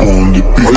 on the beat.